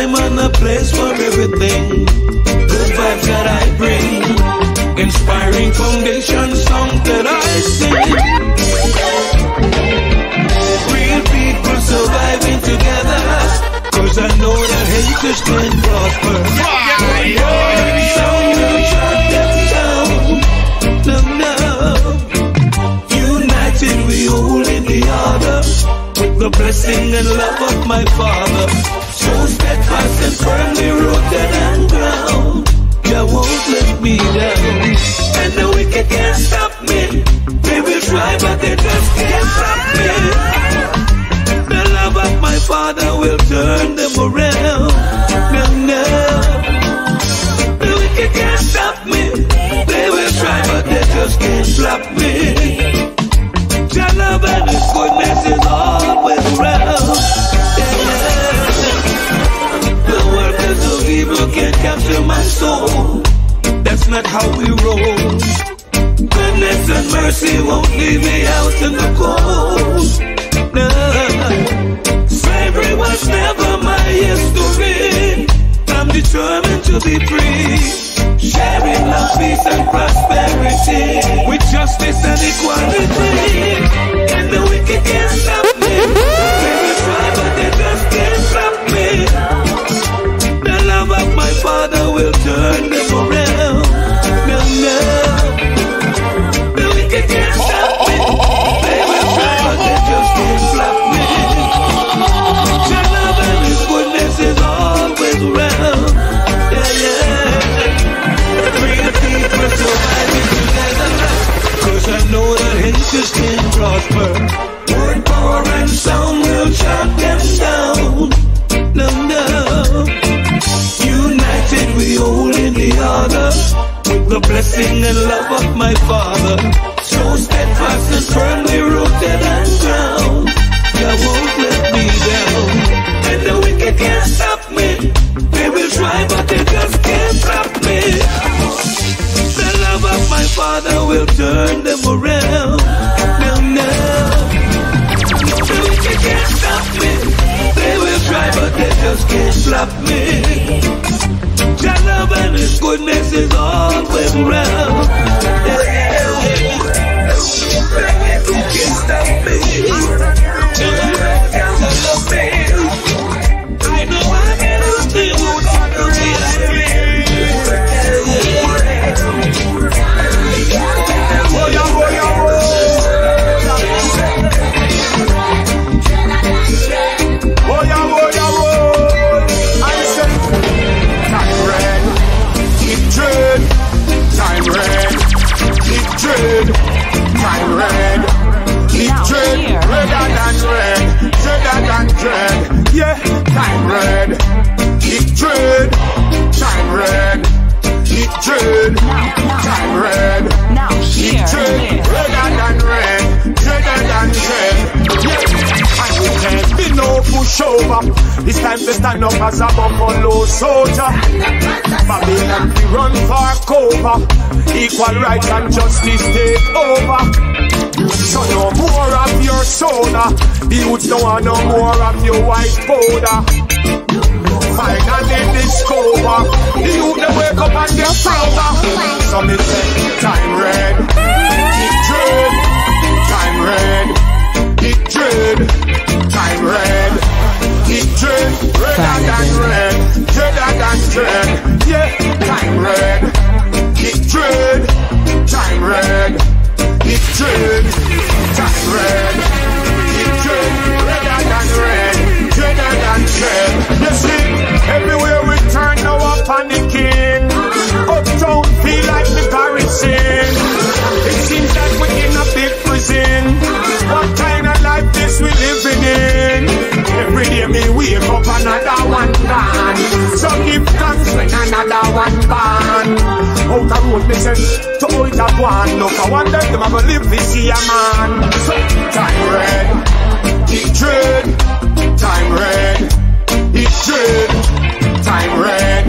Time and a place for everything. Good vibes that I bring. Inspiring foundation songs that I sing. Real people surviving together. Cause I know that haters can prosper. Some will shut them. No, no. United we hold in the order. With the blessing and love of my Father. Not how we roll. Goodness and mercy won't leave me out in the cold. No. Slavery was never my history. I'm determined to be free. Sharing love, peace, and prosperity with justice and equality. And the wicked can't stop me. Stop me. Your love goodness is always around. Time to stand up as a buffalo soldier. Babylon we run for cover. Equal rights and justice take over. So no more of your soda. Youth don't want no more of your white powder. Finally discover the youth they wake up and get sober. So me say time red, than red, redder than dread, yeah, time red, it dread, time red, it dread, time red, it dread, redder than red, redder than dread. You see, everywhere we turn now up on. Uptown feel like the garrison. It seems like we're in a big prison. What kind of life this we living in? Wake up another one gone. So give thanks when another one born. Out the road me say to out of one. Look, I if them a go live this year, man. So time red, it dread, time red, it dread, time red,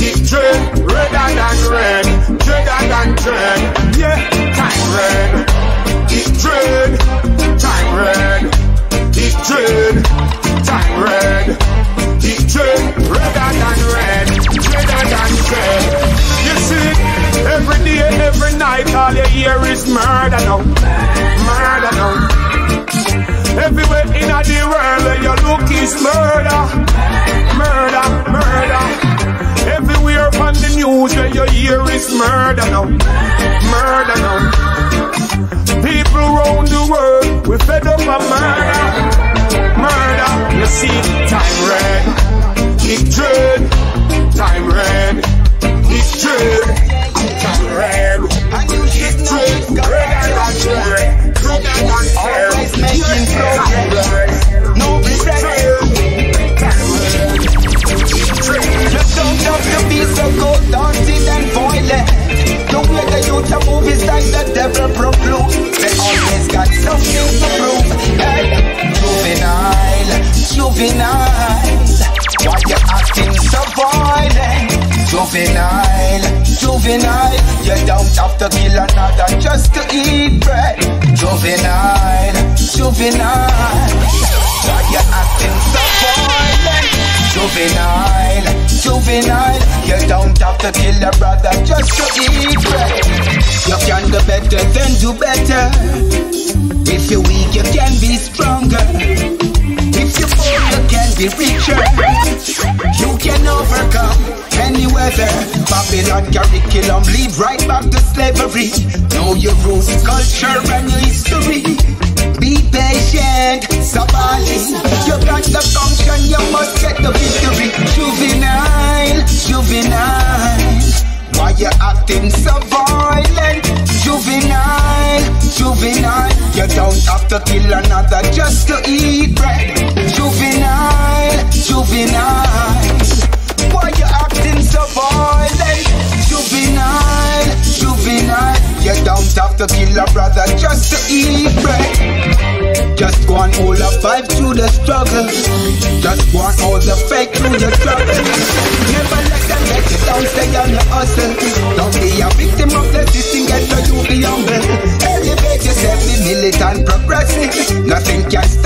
it dread, redder than red, redder than dread, yeah, time red, it dread, time red, it dread, time red. Keep dread, redder than red, redder than red. You see, every day, every night, all you hear is murder now, murder now. Everywhere in the world, where you look is murder, murder, murder. Everywhere on the news, where you hear is murder now, murder now. People round the world, we fed up of murder. See, time red, it dread, time red, it dread, time red, it dread, red and red. Always making progress. No regret. You don't have to be so cold, daunted and. The way the youth are moving like the devil proclaims. They always got Juvenile, juvenile, you don't have to kill another just to eat bread. Juvenile, juvenile, why you acting so violent? Juvenile, juvenile, you don't have to kill a brother just to eat bread. You can do better than do better. If you're weak, you can be stronger. If you're poor, be richer. You can overcome any weather. Babylon curriculum lead right back to slavery. Know your roots, culture, and your history. Be patient, Sabali. You got the function, you must get the victory. Juvenile, juvenile. Why you acting so violent? Juvenile, juvenile. You don't have to kill another just to eat bread. Juvenile, juvenile. Why you acting so violent? Juvenile, juvenile. You don't have to kill a brother just to eat bread. Just go and hold a vibe through the struggle. Just go and hold the fake through the struggle. Never hustle. Don't be a victim of the system, get to you be humble. Elevate yourself, be militant, progressive. Nothing can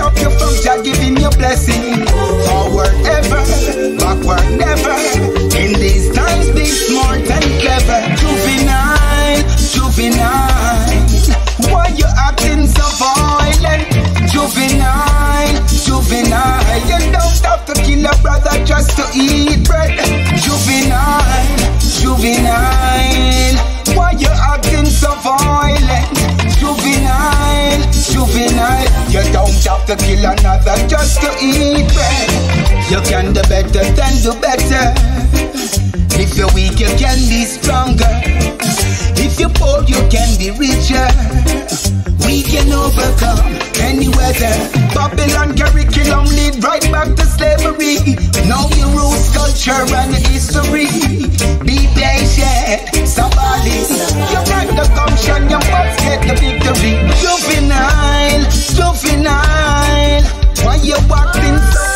to kill another just to eat bread. You can do better than do better. If you're weak, you can be stronger. If you're poor, you can be richer. We can overcome any weather. Babylon curriculum lead right back to slavery. Know your roots, culture, and history. Be patient, somebody. You got the gumption, you must get the victory. Juvenile, juvenile. You walking so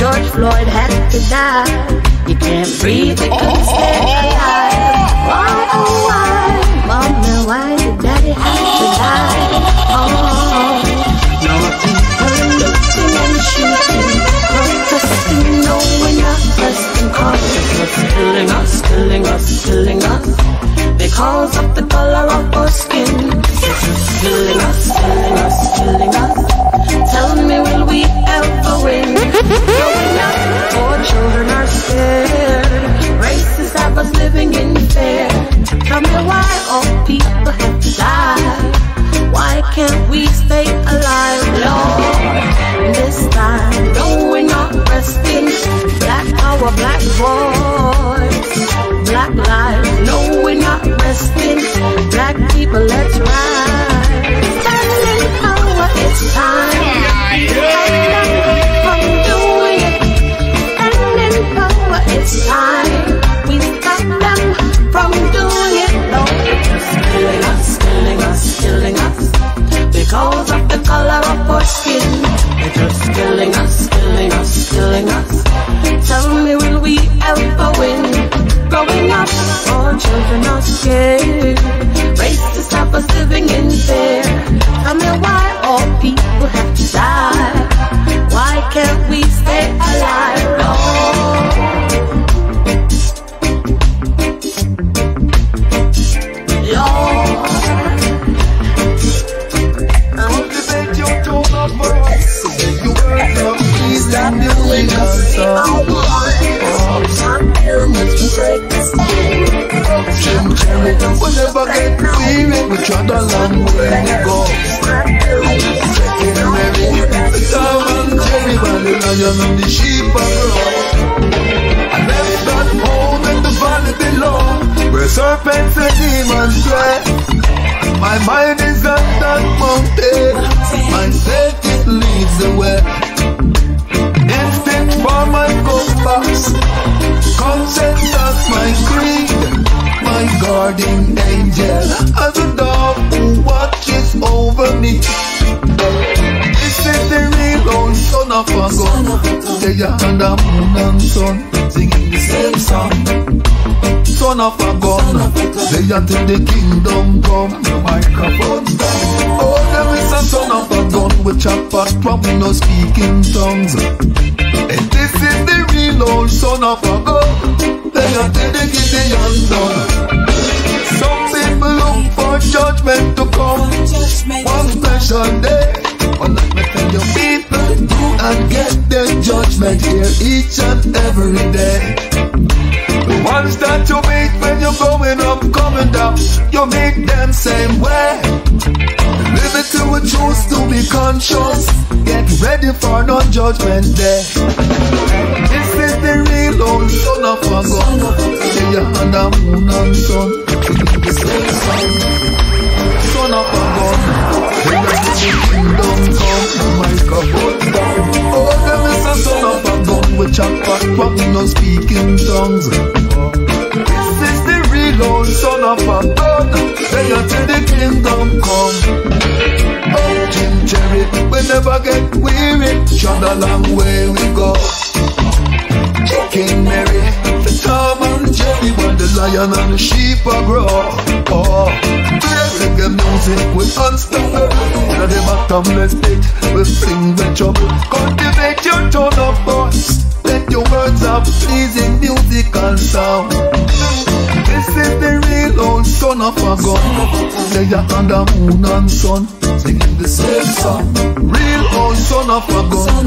George Floyd had to die. You can't breathe, he couldn't stay alive. Why, oh why? Mommy, why did daddy have to die? Oh, no people looting and shooting, protesting, no we're not cause it's what's killing us, killing us, killing us. Because of the color of our skin, killing us, killing us, killing us. Tell me, will we ever win? Growing up, poor children are scared. Racists have us living in fear. Tell me why all people have to die. Why can't we stay alive, Lord? for black boys, black lives. No, we're not resting. Black people, let's rise. children are scared. We trod a long way we go. Mary, the Tom and while the and sheep are grow. I left that in the valley below, where serpents and demons play. My mind son of a gun. They are under moon and sun, singing the same song. Son of a gun, they are till the kingdom come. The microphone's down. Oh, there is a son of a gun with chopper from no speaking tongues. And this is the real old son of a gun. They are till the Gideon done. Some people look for judgment to come one special day. But let me tell you, people do and get their judgment here each and every day. The ones that you meet when you're going up, coming down, you meet them same way. Live it to a choose to be conscious. Get ready for no judgment day. This is the real old son of a gun. Say you under moon and sun. The. Son of a gun. But no speaking tongues. This is the real old son of a gun. Say till the kingdom come. Oh, Jim Jerry, we never get weary. Shot a long way we go. King Mary, the Tom and Jerry, when the lion and the sheep are grow. Oh, reggae music with unstoppable. Now the bottomless pit, we fling the trouble. Cultivate your tone of voice. Let your words have pleasing musical sound. This is the real old son of a gun. They are under moon and sun, singing the same song. Real old son of a gun.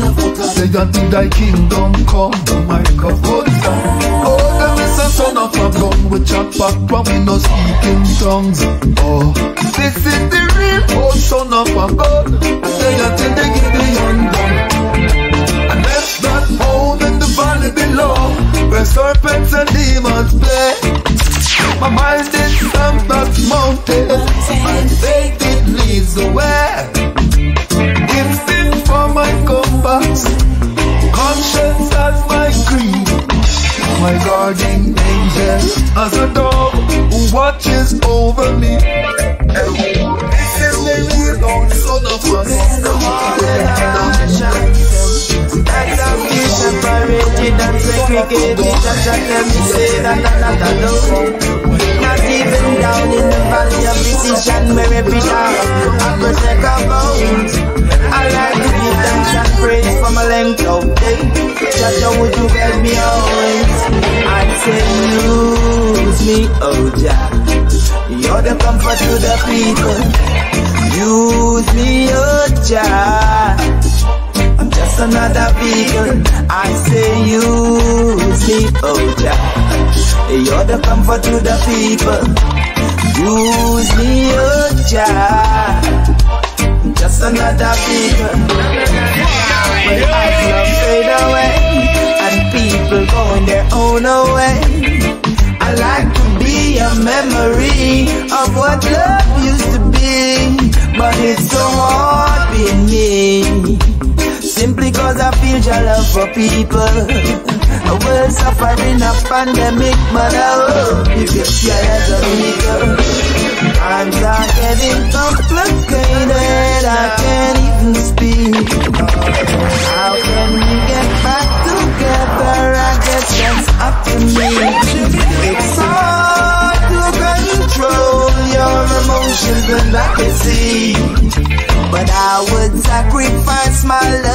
They are till thy kingdom come. The microphone down. Oh, them is a son of a gun with chat back from we no speaking tongues. Oh, this is the real old son of a gun. Till they give the young gun. I left that the valley below. Where serpents and demons play My mind is on that mountain. My faith it leads the way. For my compass. Conscience as my creed. My guardian angel As a dog who watches over me. This is the real old son of That's how we separated and segregated. Just tell me say that I'm not alone. Not even down in the valley of decision where every dog I protect our bones. I like to give thanks and praise for my length of day. How would you get me always? I say use me, oh Jah. You're the comfort to the people. Use me, oh Jah. Another vehicle. I say use me, oh Jah. You're the comfort to the people. Use me, oh Jah. Just another vehicle. When eyes love fade away and people going their own way. I like to be a memory of what love used to be, but it's so hard being me. Simply cause I feel your love for people. We're suffering a pandemic, but I hope you get scared of me. Times are getting complicated, I can't even speak. How can we get back together? I guess that's up to me. It's hard to control your emotions and I can see. But I would sacrifice my love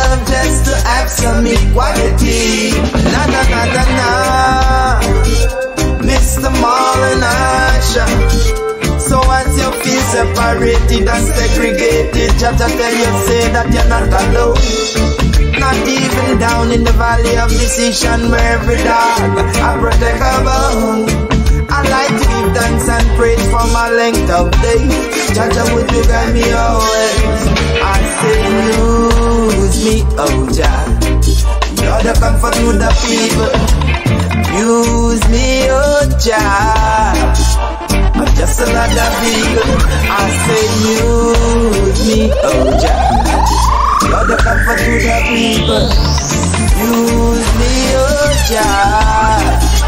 have some equality. Na na na na na. Mr. Marlon Asher. So as you feel separated and segregated, to tell you say that you're not alone. Not even down in the valley of decision where every dog I protect a bone. I like to give thanks and praise for my length of days. Jaja, would you guide me always? I say, use me, oh Jah. You're the comfort to the people. Use me, oh Jah. I'm just another vehicle. I say, use me, oh Jah. You're the comfort to the people. Use me, oh Jah.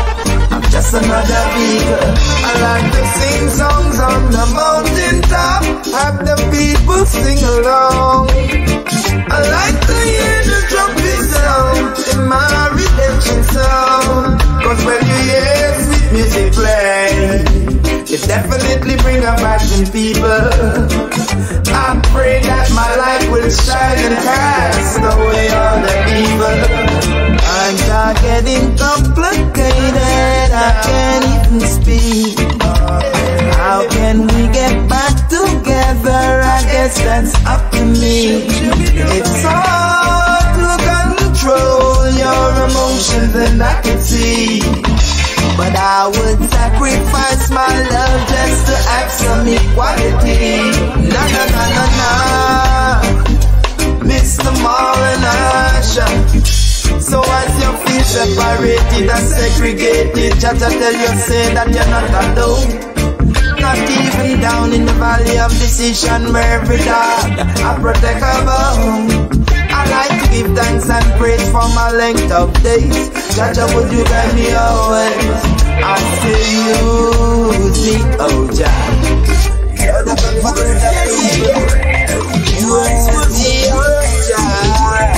I'm just another vehicle. I like to sing songs on the mountain top. Have the people sing along. I like to hear the trumpet sound in my redemption song. Cause when you hear sweet music play, it definitely bring a in people. I pray that my light will shine and cast away all the evil. Times are getting complicated, I can't even speak. How can we get back together? I guess that's up to me. It's hard I can see. But I would sacrifice my love just to have some equality. Na na na na na. Mr. Marlon Asher. So as you feel separated and segregated, Jaja tell you say that you're not alone. Not even down in the valley of decision where every dog I protect bone. I like to give thanks and praise for my length of days. Jaja, would you guide me always? I say use me, oh Jah. You're the comfort of people. Use me, oh Jah.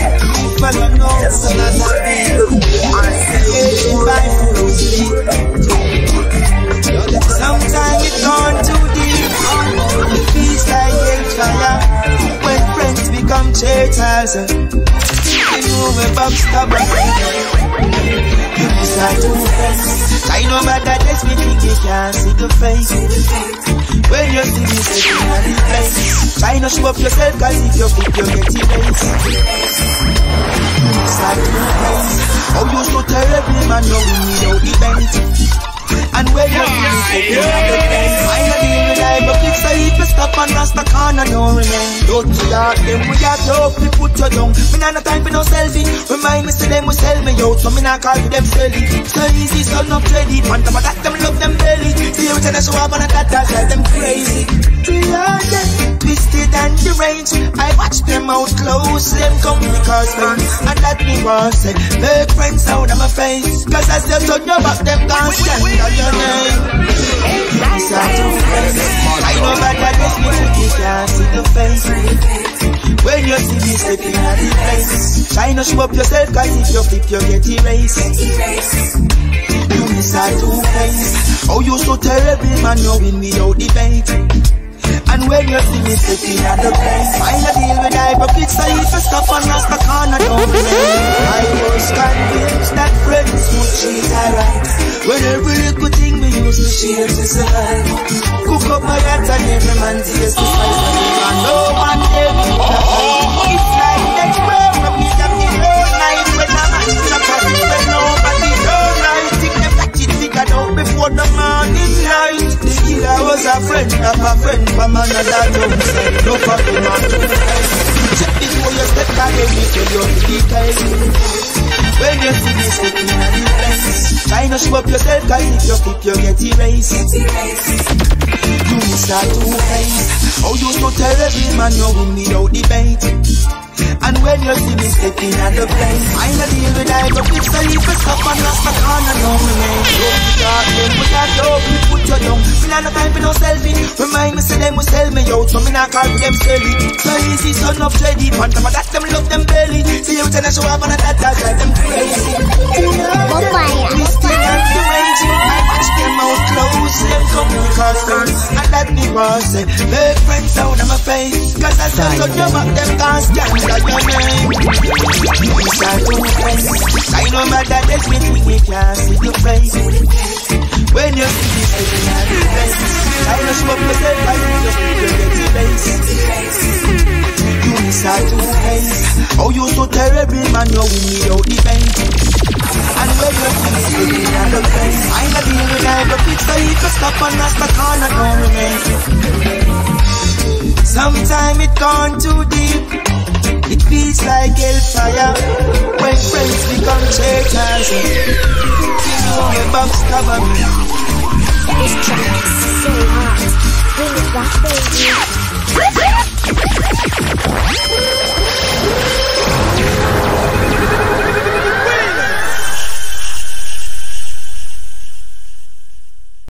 But I know it's another people. I say me. Traitors. You a backstabber. You decide to face. I know about that, that's me think you can't see the face. When you see me sitting on the place, try not show up yourself, cause if you pick, you get erased. You decide to face. Oh, you so terrible, man, you win the event. And when you feel sick, you have the pain. Find a deal with life, but fix the heat, we stop and rest the corner, no remain. Don't to dark them, we got love, we put you down. Me not no time for no selfie. Remind me, say them we sell me out, so me not call them selling. So easy, so no ready. On top of that, them love them belly. See you tell us show up on a that, that drive them crazy. We are dead, twisted and deranged. I watch them out close, them come because them. And that me was say, make friends out of my face. Cause as you turn your back, them can't stand on your name. Start to face. I know that I guess me you can't see the face. When you see me stepping at the place, try not show up yourself, cause if you flip, you get erased. You miss out to face. Oh, you so terrible, man, you win without debate. And when you see me sitting at the place, find a deal with hypocrites, if you stop and rest the corner, don't blame. I was convinced that friends would treat her right. When every little thing we used to share to survive. Cook up my heart and every man tears to spice. And no one there me was a friend of a friend from another. Said no the man to Check before you step back and you tell your details. When you see sitting in the place, try not show up yourself, cause if you keep, you get erased. You start to face. Oh, you so terrible, man, you win without debate. And when you see me stepping at the place, find a deal with I but it's a leave us up and rest the corner, no me name. Don't be dark, then we got dope, we put you down. Me not no time for no selfie. Remind me, say them we sell me out, so me not call for them selling. So easy, son of Teddy, on top of that, them love them belly. See you tell us show up on a that, that drive them crazy. Oh, Twisting and deranging, I watch them out close, them come because them. And that me was say, make friends out of my face, cause I saw so you back them can't stand like your We to I know my dad is with me, we can't see the face. When you see me sitting at the place, I know smoke myself, I know you get the base. You start to face, oh you so terrible man, you win me out the bank. And when you see me sitting at the pain. I not deal with you stop on us, the corner don't remain. Sometimes it gone too deep. It feels like hellfire when friends become traitors. Your backstabber. This track is so hot. Bring it back, baby.